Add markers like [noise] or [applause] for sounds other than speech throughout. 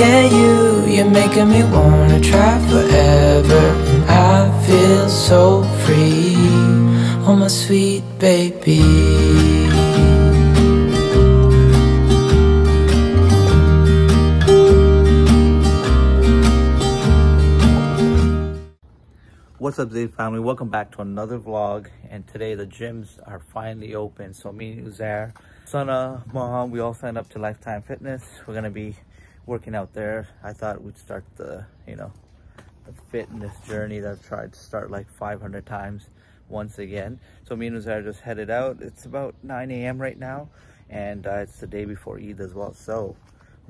Yeah, you, you're making me wanna try forever. I feel so free. Oh, my sweet baby. What's up, Zaid family? Welcome back to another vlog. And today the gyms are finally open. So me, and Uzair, Sana, Mom, we all signed up to Lifetime Fitness. We're gonna be working out there. I thought we'd start the, you know, the fitness journey that I've tried to start like 500 times once again. So me and Uzair just headed out. It's about 9 a.m. right now, and uh, it's the day before Eid as well. So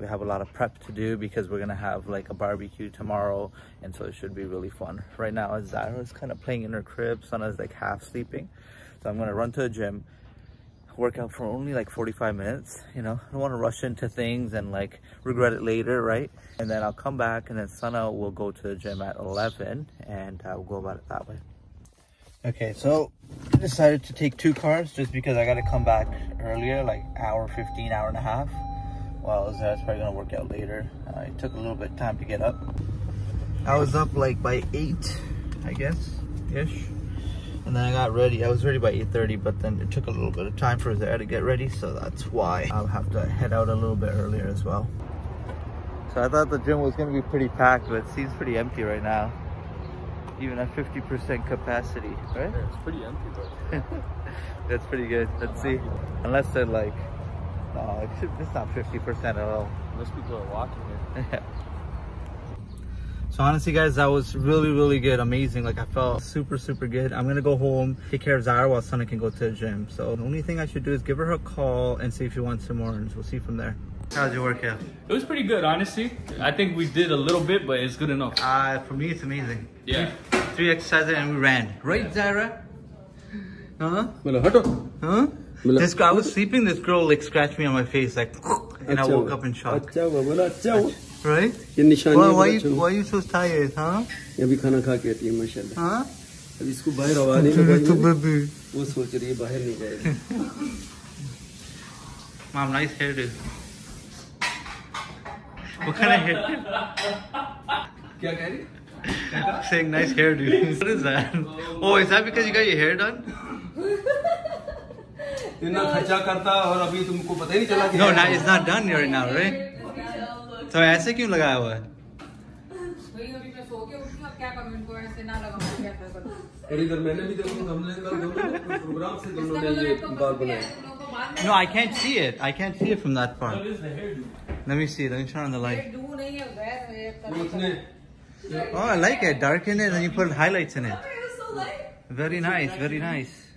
we have a lot of prep to do because we're gonna have like a barbecue tomorrow and so it should be really fun right now Zara is kind of playing in her crib Sana is like half sleeping so I'm gonna run to the gym work out for only like 45 minutes you know I don't want to rush into things and like regret it later right and then I'll come back and then Sana will go to the gym at 11 and uh, we'll go about it that way okay so I decided to take two cars just because I got to come back earlier like hour 15 hour and a half well, that's probably gonna work out later. Uh, it took a little bit of time to get up. I was up like by 8, I guess, ish. And then I got ready. I was ready by 8.30, but then it took a little bit of time for there to get ready, so that's why I'll have to head out a little bit earlier as well. So I thought the gym was gonna be pretty packed, but it seems pretty empty right now. Even at 50% capacity, right? Yeah, it's pretty empty, but [laughs] That's pretty good. Let's see. Unless they're like, no, it's not 50% at all. most people are walking here. [laughs] So honestly guys, that was really, really good, amazing. Like I felt super, super good. I'm gonna go home, take care of Zara while Sana can go to the gym. So the only thing I should do is give her a call and see if she wants some orange. We'll see from there. How's work workout? It was pretty good, honestly. I think we did a little bit, but it's good enough. Uh, for me, it's amazing. Yeah. Three, three exercises and we ran. Right, yeah. Zara? Huh? Huh? This girl, I was sleeping, this girl like scratched me on my face like, [laughs] and I woke up in shock. अच्छा अच्छा Right? ये निशानी Why, है, why बोला, you अच्छा why so tired, huh? ये अभी खाना खा के आती है माशाल्लाह Huh? अब इसको बाहर हवा नहीं. वो सोच रही है बाहर नहीं जाएगी Mom, nice hairdo. What kind of hair? क्या कह रही Saying nice hairdo. what is that? Oh, is that because you got your hair done? इतना खर्चा करता और अभी तुमको पता ही नहीं चला कि No, not, it's not done right now, right? तो ऐसे क्यों लगाया हुआ है No, I can't see it. I can't see it from that part. Let me see. Let me turn on the light. Oh, I like it. Darken it and you put highlights in it. Very nice. Very nice.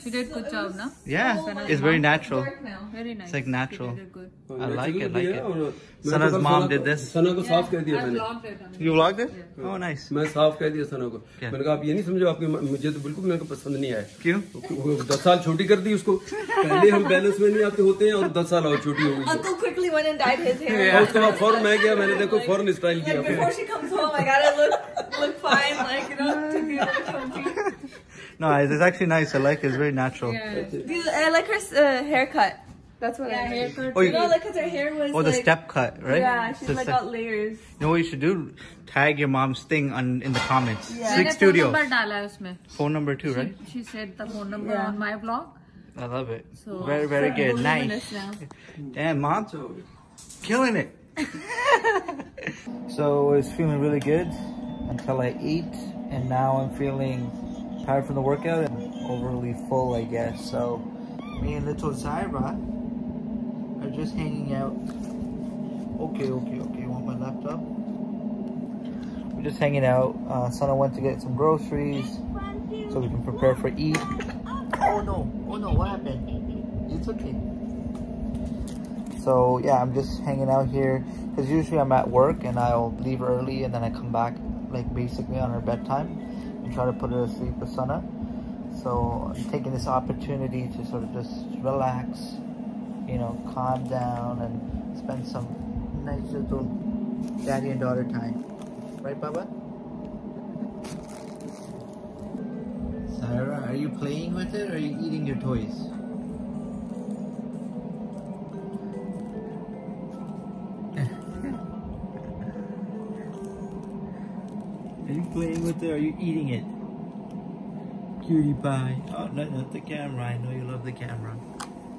It's She did good job, no? Yeah, so, it's very natural. Very nice. like natural. Good. I like it, like it. Sana's तो mom did this. सना को साफ़ कह दिया I मैंने vlogged it on You vlogged it? Oh, nice. मैं साफ़ कह दिया सना को क्या? मैंने कहा आप ये नहीं समझो आपकी मुझे तो बिल्कुल मेरे को पसंद नहीं आया क्यों? वो दस साल छोटी कर दी उसको पहले हम बैलेंस में नहीं आते होते हैं और दस साल और छोटी हो गई Uncle quickly went and dyed his hair. और उसके बाद फ़ौरन मैं गया मैंने देखो फ़ौरन स्टाइल किया before she comes home, I gotta look look fine, like you know, to be to compete. no, it's actually nice. I like it. It's very natural. Yeah. I like her uh, haircut. That's what yeah, I mean. Haircut. Oh, you, know, like, cause her hair was. Oh, like, the step cut, right? Yeah, she's like got layers. You know what you should do? Tag your mom's thing on in the comments. Yeah. Six Studios. Phone number, phone number right? She, she said the phone number yeah. on my vlog. I love it. So very, very good. Nice. Damn, mom, killing it. [laughs] so I was feeling really good until I ate, and now I'm feeling tired from the workout and overly full, I guess. So me and little Zaira are just hanging out. Okay, okay, okay. Want my laptop? We're just hanging out. Uh, Sana went to get some groceries so we can prepare for Eid. Oh no! Oh no! What happened? It's okay. So yeah, I'm just hanging out here because usually I'm at work and I'll leave early and then I come back like basically on her bedtime try to put her to sleep with Sana. So I'm taking this opportunity to sort of just relax, you know, calm down and spend some nice little daddy and daughter time. Right, Baba? Sarah, are you playing with it or are you eating your toys? You playing with it or are you eating it? Cutie pie. Oh, no, not the camera. I know you love the camera.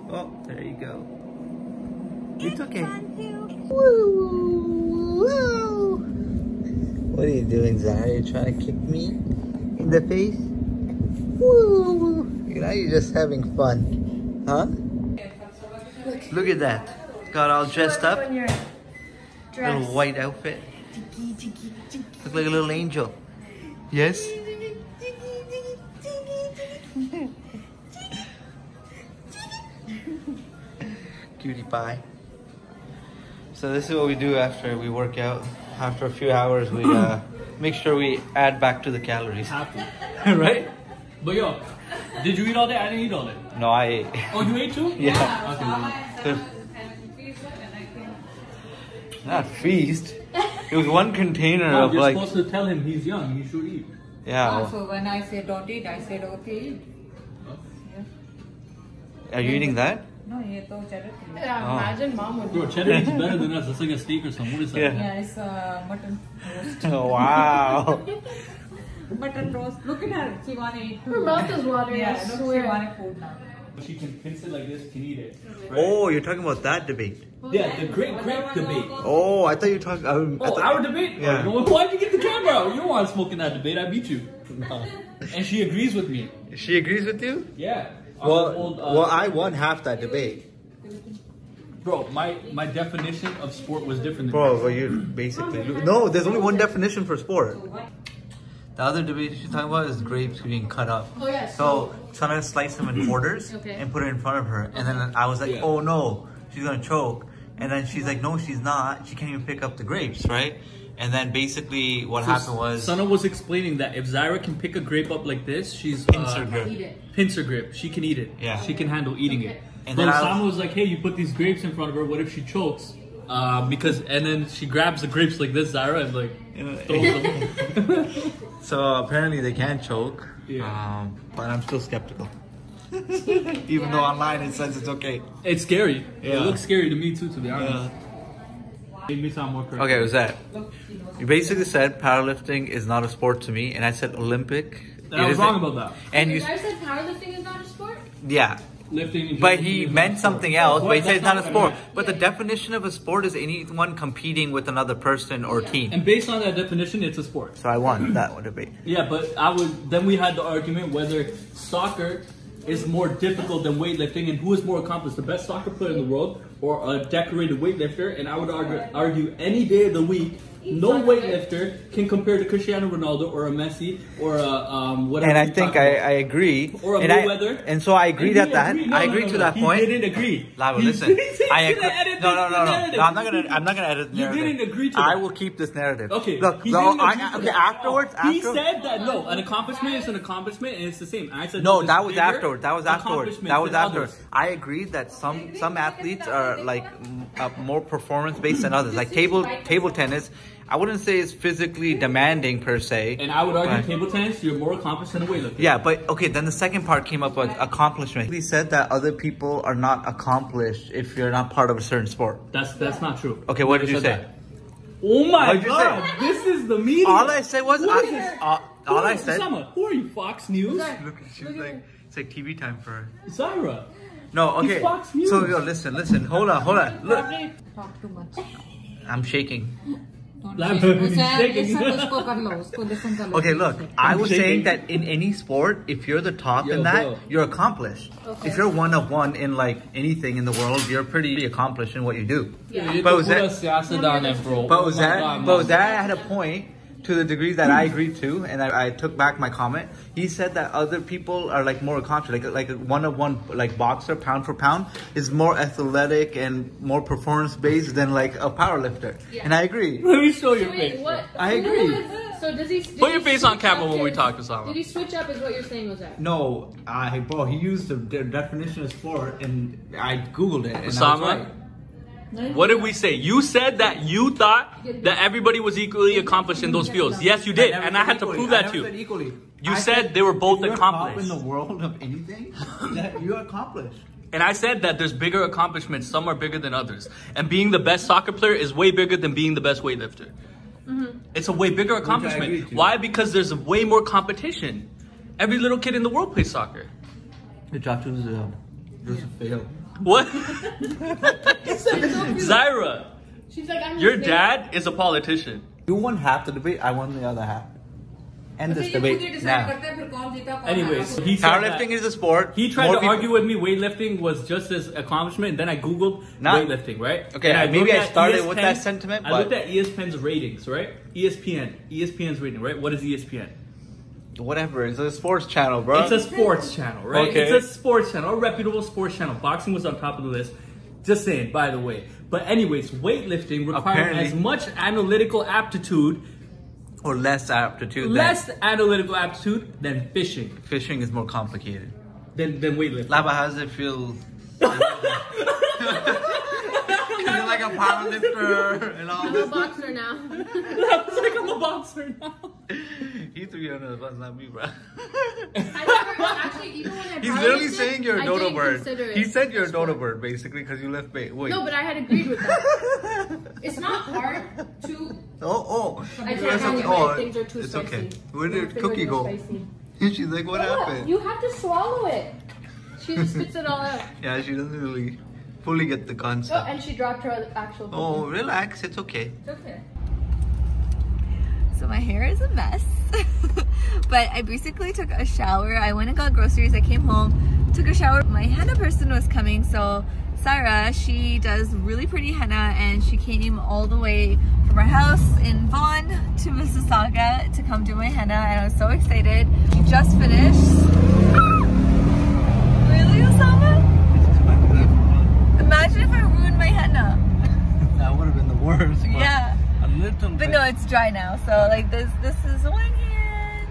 Oh, there you go. It's okay. Woo! What are you doing, Zara? You trying to kick me in the face? Woo! You know, you're just having fun. Huh? Look at that. Got all dressed up. Little white outfit. Look like a little angel. Yes? Cutie pie. So this is what we do after we work out. After a few hours, we uh, [coughs] make sure we add back to the calories. Have to. [laughs] right? But yo, did you eat all that? I didn't eat all that. No, I ate. Oh, you ate too? Yeah. Okay. Not feast. It was one container Mom, of you're like. supposed to tell him he's young. He should eat. Yeah. Ah, well, so when I say don't eat, I said okay eat. Are you eating that? No, ये तो charity. Yeah, Oh. imagine mom would Bro, cheddar eats better than us. It's like a steak or something. What is that? Yeah. Yeah, it's uh, mutton roast. Oh, [laughs] wow. [laughs] mutton roast. Look at her. She wanna eat too. Her mouth is watering, Yeah, look, she swear. wanna food now. She can pinch it like this, can eat it. Oh, you're talking about that debate. Yeah, the great grape debate. Oh, I thought you were talking. Um, I Oh, thought- our debate? Yeah. Oh, Why'd you get the camera out? You don't want to smoke in that debate. I beat you. [laughs] And she agrees with me. She agrees with you? Yeah. Well, old, uh, well, I won half that debate. Bro, my, my definition of sport was different than Bro, yours. well, you basically. No, there's only one definition for sport. The other debate she's talking about is grapes being cut up. Oh, yes. So, Sana sliced them in [clears throat] quarters Okay. and put it in front of her. And then I was like, Yeah. oh no, she's gonna choke. And then she's like, no, she's not. She can't even pick up the grapes, right? And then basically what happened was. Sana was explaining that if Zyra can pick a grape up like this, she's Pincer uh, grip. Eat it. pincer grip. She can eat it. Yeah. She can handle eating it. And but then I Usama was- was like, hey, you put these grapes in front of her. What if she chokes? Uh, because and then she grabs the grapes like this, Zyra, and like throws them. [laughs] So apparently they can choke. Yeah. Um, but I'm still skeptical. [laughs] Even though online it says it's okay. it's scary. Yeah. It looks scary to me too, to be honest. Made me sound more correct. Okay, it was that. You basically said powerlifting is not a sport to me, and I said Olympic. And I was wrong about that. And You you, guys said powerlifting is not a sport? yeah, Lifting. but he meant something else. But he said it's That's not a sport. But the definition of a sport is anyone competing with another person or team. And based on that definition, it's a sport. So I won that one debate. [laughs] Yeah, but I would. Then we had the argument whether soccer is more difficult than weightlifting, and who is more accomplished, the best soccer player in the world or a decorated weightlifter? And I would argue, argue any day of the week, no weightlifter can compare to Cristiano Ronaldo or a Messi or a um, whatever. And I think I. I agree. Or a and, I, Mayweather. and so I agree that that. no, I no, no, to that he point. didn't agree. Lava, He- listen. [laughs] I agree. No, no, no, no. No, I'm not gonna. I'm not gonna edit You didn't agree to That. I will keep this narrative. Okay. Look, he no, I, agree okay. Afterwards, he after, said that no, an accomplishment is an accomplishment, and it's the same. I said No, that was bigger afterwards. That was afterwards. That was afterwards. I agreed that some some athletes are like uh, more performance based than others. Like table table tennis, I wouldn't say it's physically demanding per se. And I would argue but- table tennis, you're more accomplished than a weightlifter. Yeah, but okay. Then the second part came up with accomplishment. He said that other people are not accomplished if you're not part of a certain sport. That's that's not true. Okay, what did you say? that. Oh my What did you god, say? this is the media. All I said was, Who I, is this? uh, Who all I said. Usama, who are you, Fox News? Look, she was like, it's like TV time for her. Zyra. No, He's okay. Fox News. So yo, listen, listen. Hold on, hold on. Look, Talk too much. I'm shaking. [laughs] Okay, look, I was saying that in any sport, if you're the top Yo, in that, bro. you're accomplished. Okay. If you're one of one in like anything in the world, you're pretty accomplished in what you do. Yeah. But was that, but was that, but was that, at a point to the degree that I agreed to, and I, I took back my comment. He said that other people are like more accomplished, like like a one of one like boxer, pound for pound, is more athletic and more performance based than like a power lifter, and I agree. Let me show your Wait, face. what? I agree. So does he? did Put he your face on switch camera when we talk to Usama. Did he switch up? Is what you're saying was that? No, I bro, he used the definition of sport, and I googled it, and I was Usama? right. What did we say? You said that you thought that everybody was equally accomplished in those fields. Yes, you did, never and I said had to prove that to you. equally. You I said they were both if you're accomplished. top in the world of anything, that you're accomplished. And I said that there's bigger accomplishments. Some are bigger than others. And being the best soccer player is way bigger than being the best weightlifter. It's a way bigger accomplishment. Why? Because there's way more competition. Every little kid in the world plays soccer. Good job, Tuesday. Just fail. What? Zyra. She's like, I'm Your dad is a politician. You won half the debate, I won the other half. End this debate now. Anyways, he said Powerlifting that is a sport. he tried More to people- argue with me weightlifting was just his accomplishment, and then I googled weightlifting, right? Okay, And maybe I started with that sentiment, I looked at ESPN's ratings, right? ESPN, ESPN's rating, right? What is ESPN? Whatever, it's a sports channel, bro. It's a sports channel, right? Okay. It's a sports channel, a reputable sports channel. Boxing was on top of the list. Just saying, by the way. But anyways, weightlifting requires Apparently. as much analytical aptitude, or less aptitude. than- less analytical aptitude than fishing, Fishing is more complicated. than, than weightlifting. Lava, how does it feel? [laughs] Feeling like a powerlifter and all I'm a boxer now. [laughs] It's like I'm a boxer now. [laughs] He threw you under not me, bro. I [laughs] never, actually, even when I He's literally powerlifted, saying you're a I dodo bird. He said you're a dodo bird, basically, because you left bait. Wait. No, but I had agreed with that. [laughs] It's not hard to. Oh, oh. I can't have- oh, things are too It's spicy. okay. Where did Cookie go? spicy. [laughs] She's like, what happened? You have to swallow it. She just spits it all out. Yeah, she doesn't really fully get the concept. Oh, and she dropped her actual. Oh, relax. It's okay. It's okay. So my hair is a mess. [laughs] but I basically took a shower. I went and got groceries. I came home, took a shower. My henna person was coming, so Sarah, she does really pretty henna and she came all the way from our house in Vaughan to Mississauga to come do my henna and I was so excited. She just finished. [gasps] really, Usama? Imagine if I ruined my henna. That would have been the worst. but Yeah. Little But bit. no, it's dry now. So like this, this is one hand,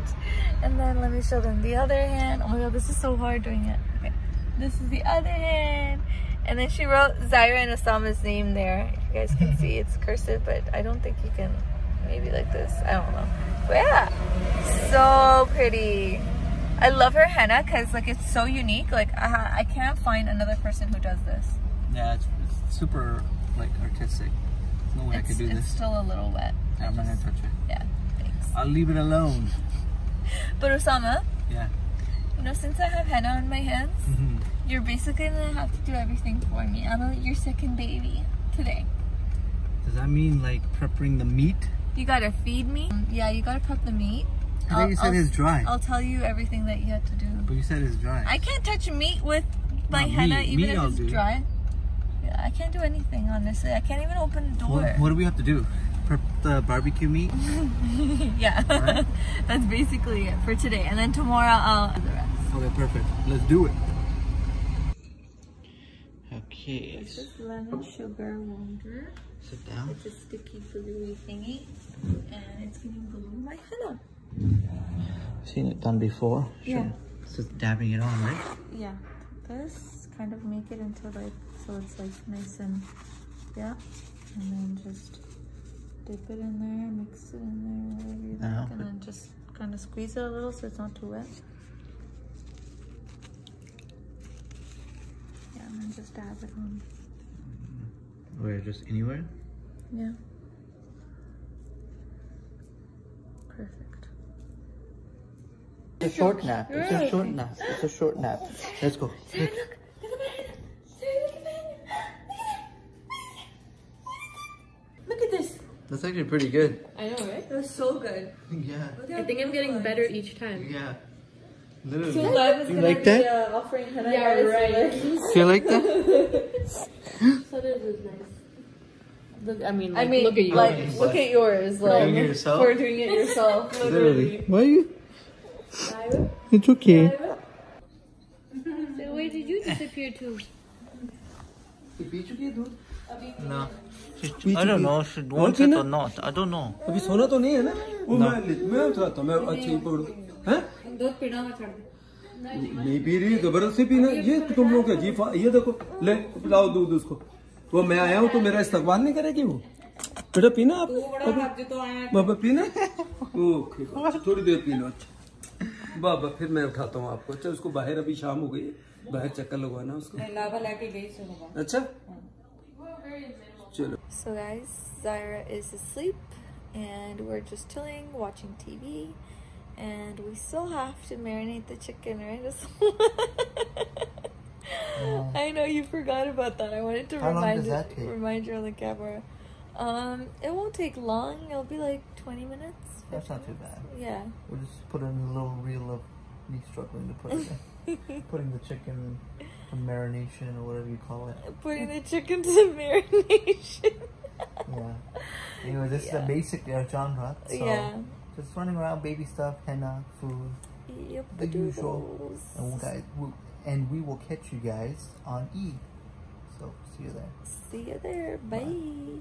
and then let me show them the other hand. Oh my god, this is so hard doing it. Okay, this is the other hand, and then she wrote Zaira and Usama's name there. If you guys can see, it's cursive, but I don't think you can. Maybe like this. I don't know. But yeah, so pretty. I love her henna because like it's so unique. Like I, I can't find another person who does this. Yeah, it's, it's super like artistic. No way I It's, could do it's this. still a little wet. Yeah, I'm not gonna touch it. Yeah, thanks. I'll leave it alone. [laughs] But Usama, Yeah. You know, since I have henna on my hands, mm-hmm. you're basically gonna have to do everything for me. I'm a, your second baby today. Does that mean like preparing the meat? You gotta feed me. Um, yeah, you gotta prep the meat. I thought you said it's dry. I'll tell you everything that you have to do. But you said it's dry. I can't touch meat with my Not henna, meat. even Meat if I'll it's do. dry. I can't do anything, honestly. I can't even open the door. what, what do we have to do? Prep the barbecue meat? [laughs] yeah, [laughs] that's basically it for today. And then tomorrow I'll do the rest. Okay, perfect. Let's do it. Okay, This is lemon sugar water. sit down. It's a sticky gluey thingy, and it's gonna glue my henna. Seen it done before. Yeah. It's just dabbing it on, right? Yeah, this kind of make it into like so it's like nice and yeah, and then just dip it in there, mix it in there, whatever you like, and then just kind of squeeze it a little so it's not too wet. Yeah, and then just dab it on. Where, just anywhere? Yeah. Perfect. It's a short nap. It's a short nap. It's a short nap. Let's go [laughs] at this. That's actually pretty good. I know, right? That's so good. [laughs] Yeah. I think I'm getting better each time. Yeah. Literally. Live is You gonna like be, that? uh, offering henna Yeah, guys, so, right. like- like that? So this [laughs] [laughs] is nice. Look, I mean, I mean, look at you. like, look at yours, like, doing it yourself? for doing it yourself, literally. Why are you? It's okay. So where did you disappear to? No. I don't know. She wants it or not. I don't know. अभी सोना तो नहीं है ना? वो मैं मैं उठाता हूँ मैं अच्छा पकड़ हैं? दूध पीना छोड़ दे नहीं पी रही ज़बरदस्ती पीना। ये तो तुम लोग क्या जी ये देखो ले पिलाओ दूध उसको। वो मैं आया हूँ तो मेरा इस्तकबाल नहीं करेगी वो? बेटा पीना आप? तू बड़ा राज्य तो आया बाबा पीना? ओके थोड़ी देर पी लो अच्छा। बाबा फिर मैं उठाता हूँ आपको। अच्छा उसको बाहर अभी शाम हो गई बाहर चक्कर लगवाना उसको। लेके गई अच्छा? चलो So guys, Zaira is asleep and we're just chilling, watching TV, and we still have to marinate the chicken, right? [laughs] I know you forgot about that. I wanted to How long remind does you, that remind you on the camera. Um, it won't take long. It'll be like twenty minutes. That's 15 not too bad. Yeah. We'll just put in a little reel of me struggling to put it in. [laughs] Putting the chicken in marination or whatever you call it. Putting the chicken to [laughs] marination. Yeah. Anyway, this is Yeah. the basic uh, genre. So yeah. just running around, baby stuff, henna, food, Yep. the usual. And we'll guys, we'll, and we will catch you guys on E. So see you there. See you there. Bye.